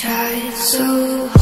tried so hard